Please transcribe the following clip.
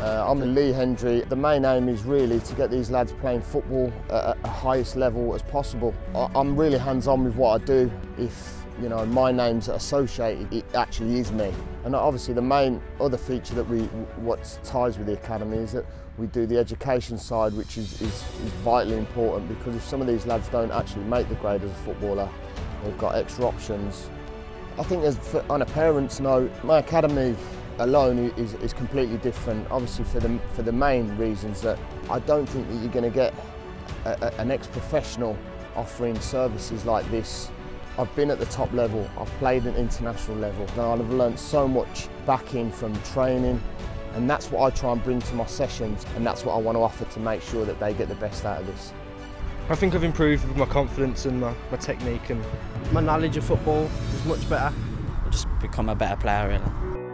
Uh, I'm Lee Hendrie. The main aim is really to get these lads playing football at the highest level as possible. I'm really hands-on with what I do. If you know my name's associated, it actually is me. And obviously the main other feature that we, what ties with the academy is that we do the education side, which is, is, is vitally important because if some of these lads don't actually make the grade as a footballer, they've got extra options. I think as on a parent's note, my academy alone is, is completely different. Obviously for the, for the main reasons that I don't think that you're going to get a, a, an ex-professional offering services like this. I've been at the top level, I've played at international level, and I've learned so much backing from training, and that's what I try and bring to my sessions, and that's what I want to offer to make sure that they get the best out of this. I think I've improved with my confidence and my, my technique and my knowledge of football is much better. I've just become a better player really.